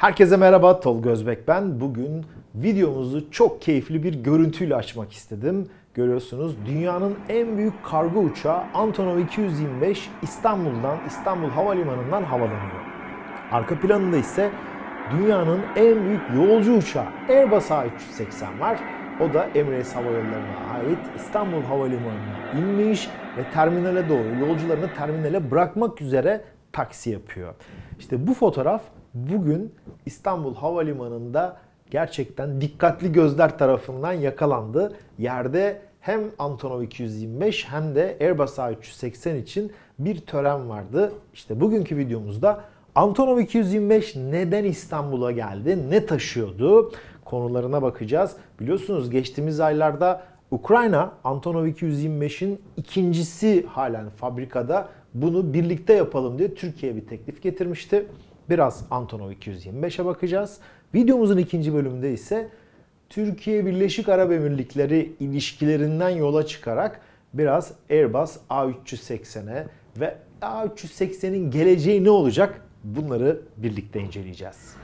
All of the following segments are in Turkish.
Herkese merhaba, Tolga Özbek ben. Bugün videomuzu çok keyifli bir görüntüyle açmak istedim. Görüyorsunuz dünyanın en büyük kargo uçağı Antonov 225 İstanbul'dan, İstanbul Havalimanı'ndan havalanıyor. Arka planında ise dünyanın en büyük yolcu uçağı Airbus A380 var. O da Emirates Hava Yolları'na ait İstanbul Havalimanı'na inmiş ve terminale doğru yolcularını terminale bırakmak üzere taksi yapıyor. İşte bu fotoğraf bugün İstanbul Havalimanı'nda gerçekten dikkatli gözler tarafından yakalandı. Yerde hem Antonov 225 hem de Airbus A380 için bir tören vardı. İşte bugünkü videomuzda Antonov 225 neden İstanbul'a geldi, ne taşıyordu konularına bakacağız. Biliyorsunuz geçtiğimiz aylarda Ukrayna Antonov 225'in ikincisi halen fabrikada bunu birlikte yapalım diye Türkiye'ye bir teklif getirmişti. Biraz Antonov 225'e bakacağız. Videomuzun ikinci bölümünde ise Türkiye Birleşik Arap Emirlikleri ilişkilerinden yola çıkarak biraz Airbus A380'e ve A380'in geleceği ne olacak bunları birlikte inceleyeceğiz.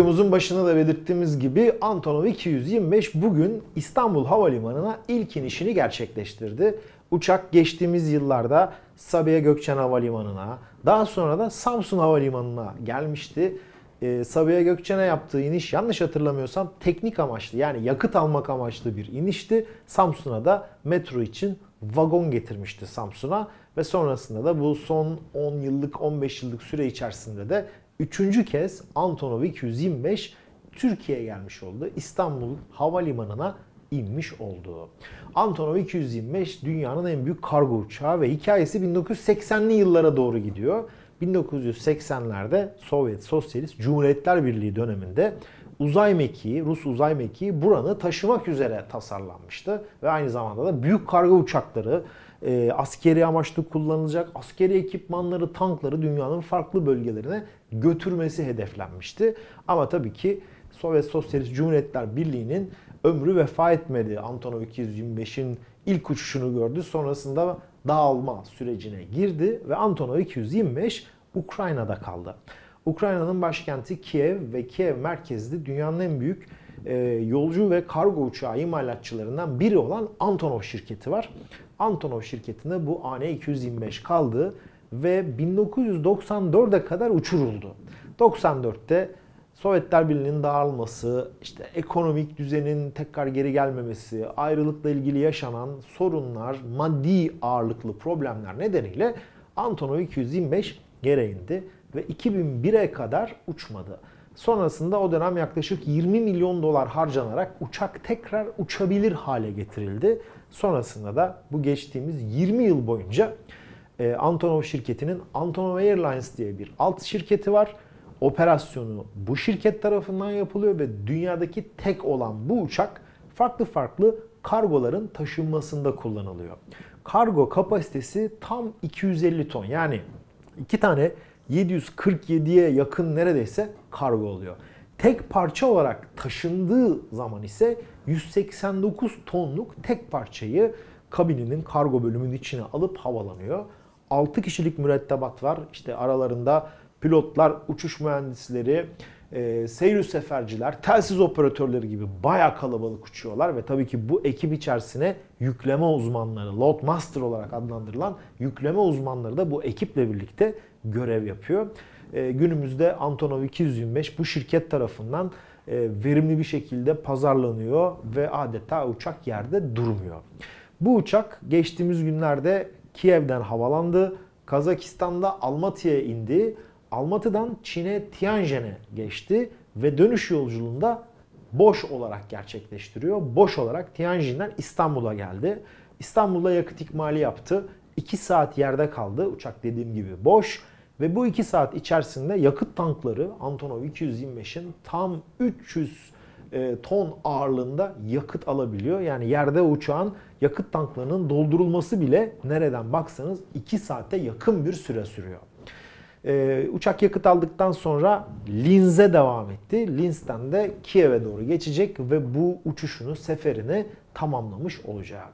Videomuzun başında da belirttiğimiz gibi Antonov 225 bugün İstanbul Havalimanı'na ilk inişini gerçekleştirdi. Uçak geçtiğimiz yıllarda Sabiha Gökçen Havalimanı'na, daha sonra da Samsun Havalimanı'na gelmişti. Ee, Sabiha Gökçen'e yaptığı iniş yanlış hatırlamıyorsam teknik amaçlı yani yakıt almak amaçlı bir inişti. Samsun'a da metro için vagon getirmişti Samsun'a ve sonrasında da bu son 10 yıllık 15 yıllık süre içerisinde de üçüncü kez Antonov 225 Türkiye'ye gelmiş oldu. İstanbul Havalimanı'na inmiş oldu. Antonov 225 dünyanın en büyük kargo uçağı ve hikayesi 1980'li yıllara doğru gidiyor. 1980'lerde Sovyet Sosyalist Cumhuriyetler Birliği döneminde uzay mekiği, Rus uzay mekiği buranı taşımak üzere tasarlanmıştı. Ve aynı zamanda da büyük kargo uçakları, e, askeri amaçlı kullanılacak askeri ekipmanları, tankları dünyanın farklı bölgelerine götürmesi hedeflenmişti. Ama tabii ki Sovyet Sosyalist Cumhuriyetler Birliği'nin ömrü vefa etmedi. Antonov 225'in ilk uçuşunu gördü. Sonrasında dağılma sürecine girdi ve Antonov 225 Ukrayna'da kaldı. Ukrayna'nın başkenti Kiev ve Kiev merkezli dünyanın en büyük e, yolcu ve kargo uçağı imalatçılarından biri olan Antonov şirketi var. Antonov şirketinde bu AN-225 kaldı ve 1994'e kadar uçuruldu. 94'te Sovyetler Birliği'nin dağılması, işte ekonomik düzenin tekrar geri gelmemesi, ayrılıkla ilgili yaşanan sorunlar, maddi ağırlıklı problemler nedeniyle Antonov 225 geri indi ve 2001'e kadar uçmadı. Sonrasında o dönem yaklaşık 20 milyon dolar harcanarak uçak tekrar uçabilir hale getirildi. Sonrasında da bu geçtiğimiz 20 yıl boyunca e, Antonov şirketinin Antonov Airlines diye bir alt şirketi var. Operasyonu bu şirket tarafından yapılıyor ve dünyadaki tek olan bu uçak farklı farklı kargoların taşınmasında kullanılıyor. Kargo kapasitesi tam 250 ton yani iki tane 747'ye yakın neredeyse kargo oluyor. Tek parça olarak taşındığı zaman ise 189 tonluk tek parçayı kabininin kargo bölümünün içine alıp havalanıyor. 6 kişilik mürettebat var. İşte aralarında pilotlar, uçuş mühendisleri, e, seyir seferciler, telsiz operatörleri gibi bayağı kalabalık uçuyorlar ve tabii ki bu ekip içerisine yükleme uzmanları, load master olarak adlandırılan yükleme uzmanları da bu ekiple birlikte görev yapıyor. E, günümüzde Antonov 225 bu şirket tarafından e, verimli bir şekilde pazarlanıyor ve adeta uçak yerde durmuyor. Bu uçak geçtiğimiz günlerde Kiev'den havalandı. Kazakistan'da Almatya'ya indi. Almatı'dan Çin'e Tianjin'e geçti ve dönüş yolculuğunda boş olarak gerçekleştiriyor. Boş olarak Tianjin'den İstanbul'a geldi. İstanbul'da yakıt ikmali yaptı. 2 saat yerde kaldı. Uçak dediğim gibi boş. Ve bu 2 saat içerisinde yakıt tankları Antonov 225'in tam 300 e, ton ağırlığında yakıt alabiliyor. Yani yerde uçağın yakıt tanklarının doldurulması bile nereden baksanız 2 saate yakın bir süre sürüyor. Ee, uçak yakıt aldıktan sonra Linz'e devam etti. Linz'ten de Kiev'e doğru geçecek ve bu uçuşunu, seferini tamamlamış olacak.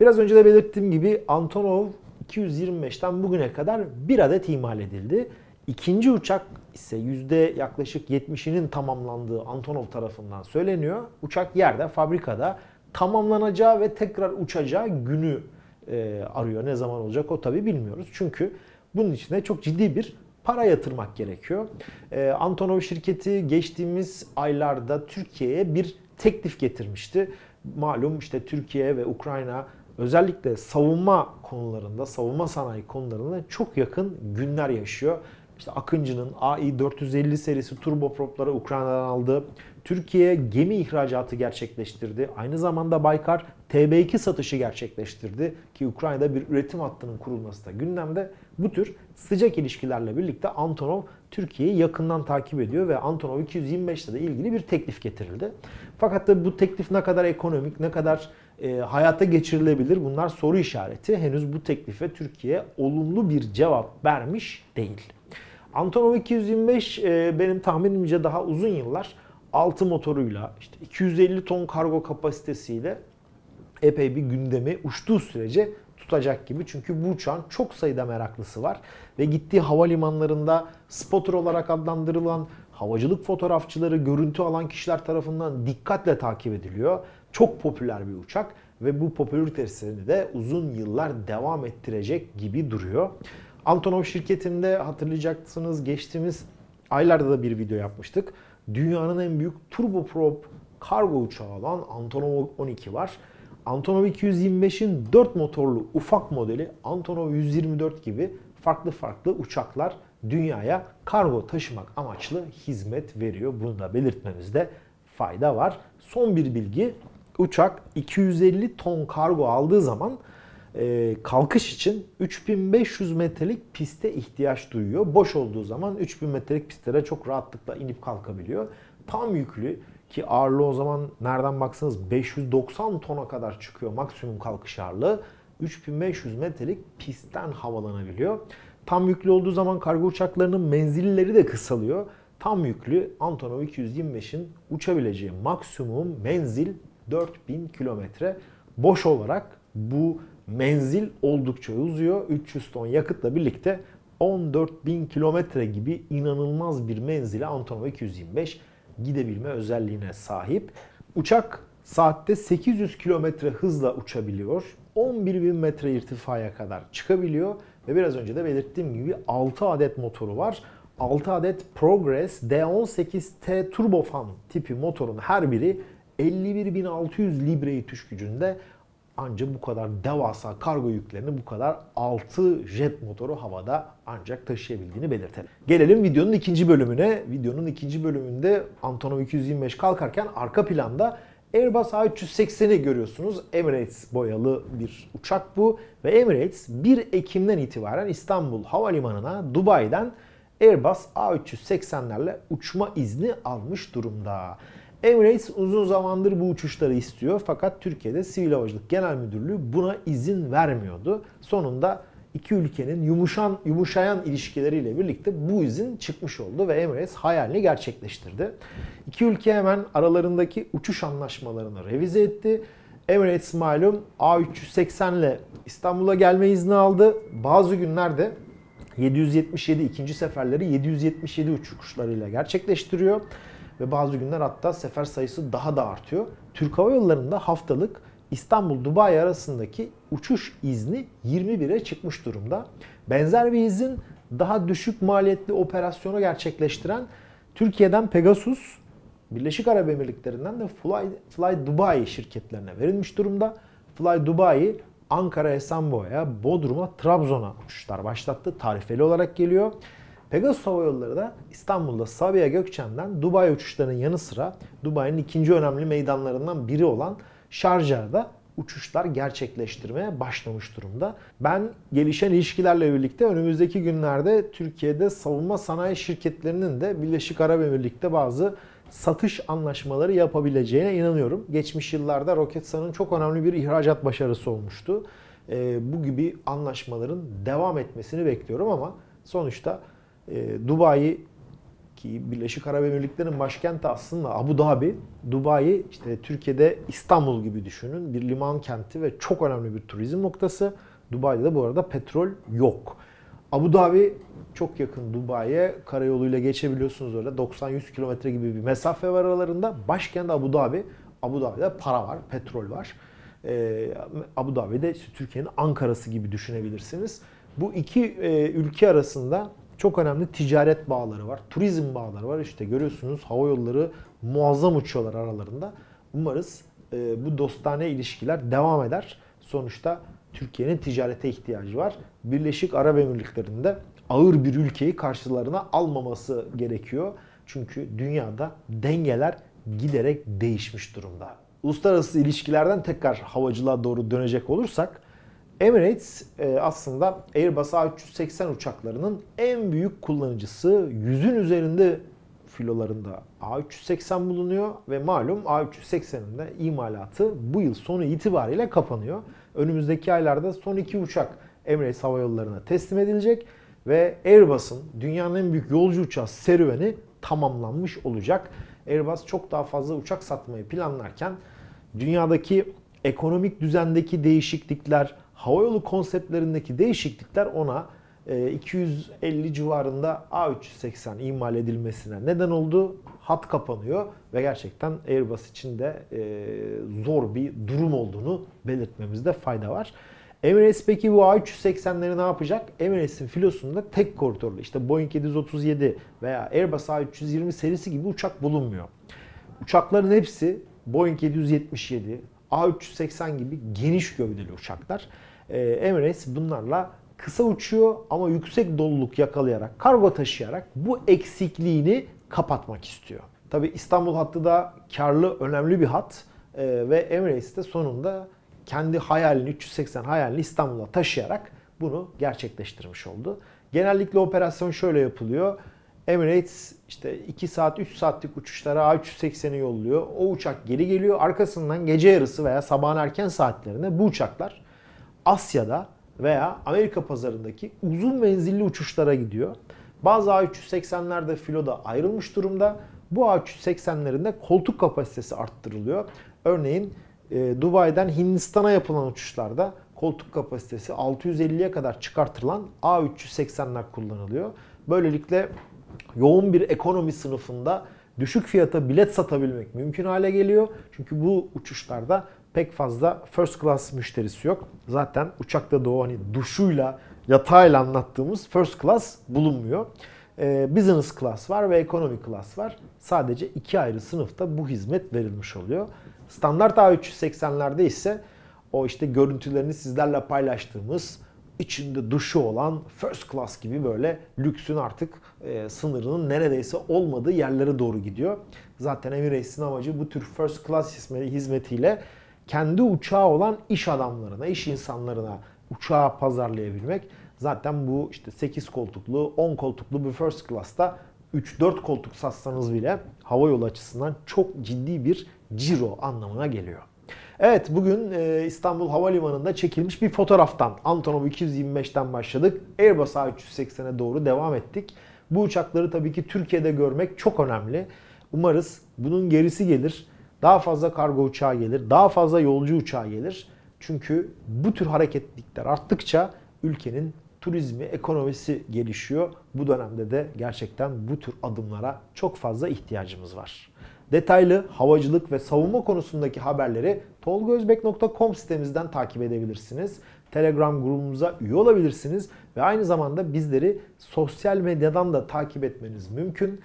Biraz önce de belirttiğim gibi Antonov 225'ten bugüne kadar bir adet imal edildi. İkinci uçak ise yüzde yaklaşık 70'inin tamamlandığı Antonov tarafından söyleniyor. Uçak yerde, fabrikada tamamlanacağı ve tekrar uçacağı günü e, arıyor. Ne zaman olacak o tabi bilmiyoruz. Çünkü bunun içine çok ciddi bir para yatırmak gerekiyor. E, Antonov şirketi geçtiğimiz aylarda Türkiye'ye bir teklif getirmişti. Malum işte Türkiye ve Ukrayna özellikle savunma konularında, savunma sanayi konularında çok yakın günler yaşıyor. İşte Akıncı'nın AI-450 serisi turbopropları Ukrayna'dan aldı. Türkiye gemi ihracatı gerçekleştirdi. Aynı zamanda Baykar TB2 satışı gerçekleştirdi ki Ukrayna'da bir üretim hattının kurulması da gündemde. Bu tür sıcak ilişkilerle birlikte Antonov Türkiye'yi yakından takip ediyor ve Antonov 225 ile ilgili bir teklif getirildi. Fakat da bu teklif ne kadar ekonomik, ne kadar e, hayata geçirilebilir bunlar soru işareti. Henüz bu teklife Türkiye olumlu bir cevap vermiş değil. Antonov 225 e, benim tahminimce daha uzun yıllar 6 motoruyla işte 250 ton kargo kapasitesiyle epey bir gündemi uçtuğu sürece tutacak gibi. Çünkü bu uçağın çok sayıda meraklısı var. Ve gittiği havalimanlarında spotter olarak adlandırılan havacılık fotoğrafçıları, görüntü alan kişiler tarafından dikkatle takip ediliyor. Çok popüler bir uçak ve bu popülaritesini de uzun yıllar devam ettirecek gibi duruyor. Antonov şirketinde hatırlayacaksınız geçtiğimiz aylarda da bir video yapmıştık. Dünyanın en büyük turboprop kargo uçağı olan Antonov 12 var. Antonov 225'in 4 motorlu ufak modeli Antonov 124 gibi farklı farklı uçaklar dünyaya kargo taşımak amaçlı hizmet veriyor. Bunu da belirtmemizde fayda var. Son bir bilgi. Uçak 250 ton kargo aldığı zaman e, kalkış için 3500 metrelik piste ihtiyaç duyuyor. Boş olduğu zaman 3000 metrelik pistlere çok rahatlıkla inip kalkabiliyor. Tam yüklü ki ağırlığı o zaman nereden baksanız 590 tona kadar çıkıyor maksimum kalkış ağırlığı. 3500 metrelik pistten havalanabiliyor. Tam yüklü olduğu zaman kargo uçaklarının menzilleri de kısalıyor. Tam yüklü Antonov 225'in uçabileceği maksimum menzil 4000 kilometre. Boş olarak bu menzil oldukça uzuyor. 300 ton yakıtla birlikte 14.000 kilometre gibi inanılmaz bir menzile Antonov 225 gidebilme özelliğine sahip. Uçak saatte 800 kilometre hızla uçabiliyor. 11.000 metre irtifaya kadar çıkabiliyor ve biraz önce de belirttiğim gibi 6 adet motoru var. 6 adet Progress D18T turbofan tipi motorun her biri 51.600 libre itiş gücünde ancak bu kadar devasa kargo yüklerini bu kadar 6 jet motoru havada ancak taşıyabildiğini belirtelim. Gelelim videonun ikinci bölümüne. Videonun ikinci bölümünde Antonov 225 kalkarken arka planda Airbus A380'i görüyorsunuz. Emirates boyalı bir uçak bu ve Emirates 1 Ekim'den itibaren İstanbul Havalimanı'na Dubai'den Airbus A380'lerle uçma izni almış durumda. Emirates uzun zamandır bu uçuşları istiyor fakat Türkiye'de Sivil Havacılık Genel Müdürlüğü buna izin vermiyordu. Sonunda iki ülkenin yumuşan yumuşayan ilişkileriyle birlikte bu izin çıkmış oldu ve Emirates hayalini gerçekleştirdi. İki ülke hemen aralarındaki uçuş anlaşmalarını revize etti. Emirates malum A380 ile İstanbul'a gelme izni aldı. Bazı günlerde 777 ikinci seferleri 777 uçuşlarıyla gerçekleştiriyor ve bazı günler hatta sefer sayısı daha da artıyor. Türk Hava Yolları'nda haftalık İstanbul-Dubai arasındaki uçuş izni 21'e çıkmış durumda. Benzer bir izin daha düşük maliyetli operasyonu gerçekleştiren Türkiye'den Pegasus, Birleşik Arap Emirlikleri'nden de Fly, Fly Dubai şirketlerine verilmiş durumda. Fly Dubai Ankara Esenboğa'ya, Bodrum'a, Trabzon'a uçuşlar başlattı. Tarifeli olarak geliyor. Pegasus Hava Yolları da İstanbul'da Sabiha Gökçen'den Dubai uçuşlarının yanı sıra Dubai'nin ikinci önemli meydanlarından biri olan Şarja'da uçuşlar gerçekleştirmeye başlamış durumda. Ben gelişen ilişkilerle birlikte önümüzdeki günlerde Türkiye'de savunma sanayi şirketlerinin de Birleşik Arap Emirlikleri'de bazı satış anlaşmaları yapabileceğine inanıyorum. Geçmiş yıllarda Roketsan'ın çok önemli bir ihracat başarısı olmuştu. E, bu gibi anlaşmaların devam etmesini bekliyorum ama sonuçta e, Dubai ki Birleşik Arap Emirlikleri'nin başkenti aslında Abu Dhabi. Dubai işte Türkiye'de İstanbul gibi düşünün. Bir liman kenti ve çok önemli bir turizm noktası. Dubai'de de bu arada petrol yok. Abu Dhabi çok yakın Dubai'ye karayoluyla geçebiliyorsunuz öyle 90-100 kilometre gibi bir mesafe var aralarında. Başkent Abu Dhabi. Abu Dhabi'de para var, petrol var. Ee, Abu Dhabi'de işte Türkiye'nin Ankara'sı gibi düşünebilirsiniz. Bu iki e, ülke arasında çok önemli ticaret bağları var, turizm bağları var. İşte görüyorsunuz hava yolları muazzam uçuyorlar aralarında. Umarız e, bu dostane ilişkiler devam eder. Sonuçta Türkiye'nin ticarete ihtiyacı var. Birleşik Arap Emirlikleri'nde ağır bir ülkeyi karşılarına almaması gerekiyor. Çünkü dünyada dengeler giderek değişmiş durumda. Uluslararası ilişkilerden tekrar havacılığa doğru dönecek olursak Emirates e, aslında Airbus A380 uçaklarının en büyük kullanıcısı. Yüzün üzerinde filolarında A380 bulunuyor ve malum A380'in de imalatı bu yıl sonu itibariyle kapanıyor. Önümüzdeki aylarda son iki uçak Emirates Hava Yolları'na teslim edilecek ve Airbus'un dünyanın en büyük yolcu uçağı serüveni tamamlanmış olacak. Airbus çok daha fazla uçak satmayı planlarken dünyadaki ekonomik düzendeki değişiklikler, havayolu konseptlerindeki değişiklikler ona 250 e, civarında A380 imal edilmesine neden oldu. Hat kapanıyor ve gerçekten Airbus için de e, zor bir durum olduğunu belirtmemizde fayda var. Emirates peki bu A380'leri ne yapacak? Emirates'in filosunda tek koridorlu işte Boeing 737 veya Airbus A320 serisi gibi uçak bulunmuyor. Uçakların hepsi Boeing 777, A380 gibi geniş gövdeli uçaklar. Ee, Emirates bunlarla kısa uçuyor ama yüksek doluluk yakalayarak, kargo taşıyarak bu eksikliğini kapatmak istiyor. Tabi İstanbul hattı da karlı önemli bir hat ee, ve Emirates de sonunda kendi hayalini 380 hayalini İstanbul'a taşıyarak bunu gerçekleştirmiş oldu. Genellikle operasyon şöyle yapılıyor. Emirates işte 2 saat 3 saatlik uçuşlara A380'i yolluyor. O uçak geri geliyor. Arkasından gece yarısı veya sabahın erken saatlerinde bu uçaklar Asya'da veya Amerika pazarındaki uzun menzilli uçuşlara gidiyor. Bazı A380'ler de filoda ayrılmış durumda. Bu A380'lerin de koltuk kapasitesi arttırılıyor. Örneğin e, Dubai'den Hindistan'a yapılan uçuşlarda koltuk kapasitesi 650'ye kadar çıkartılan A380'ler kullanılıyor. Böylelikle yoğun bir ekonomi sınıfında düşük fiyata bilet satabilmek mümkün hale geliyor. Çünkü bu uçuşlarda pek fazla first class müşterisi yok. Zaten uçakta da o hani duşuyla, yatağıyla anlattığımız first class bulunmuyor. Ee, business class var ve economy class var. Sadece iki ayrı sınıfta bu hizmet verilmiş oluyor. Standart A380'lerde ise o işte görüntülerini sizlerle paylaştığımız içinde duşu olan first class gibi böyle lüksün artık e, sınırının neredeyse olmadığı yerlere doğru gidiyor. Zaten Emirates'in amacı bu tür first class hizmetiyle kendi uçağı olan iş adamlarına, iş insanlarına uçağı pazarlayabilmek. Zaten bu işte 8 koltuklu, 10 koltuklu bir first class'ta 3-4 koltuk satsanız bile hava yolu açısından çok ciddi bir ciro anlamına geliyor. Evet bugün e, İstanbul Havalimanı'nda çekilmiş bir fotoğraftan Antonov 225'ten başladık. Airbus A380'e doğru devam ettik. Bu uçakları tabii ki Türkiye'de görmek çok önemli. Umarız bunun gerisi gelir. Daha fazla kargo uçağı gelir, daha fazla yolcu uçağı gelir. Çünkü bu tür hareketlikler arttıkça ülkenin turizmi, ekonomisi gelişiyor. Bu dönemde de gerçekten bu tür adımlara çok fazla ihtiyacımız var. Detaylı havacılık ve savunma konusundaki haberleri tolgozbek.com sitemizden takip edebilirsiniz. Telegram grubumuza üye olabilirsiniz ve aynı zamanda bizleri sosyal medyadan da takip etmeniz mümkün.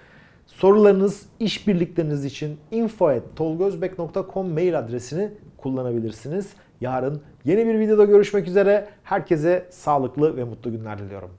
Sorularınız, işbirlikleriniz için info.tolgozbek.com mail adresini kullanabilirsiniz. Yarın yeni bir videoda görüşmek üzere. Herkese sağlıklı ve mutlu günler diliyorum.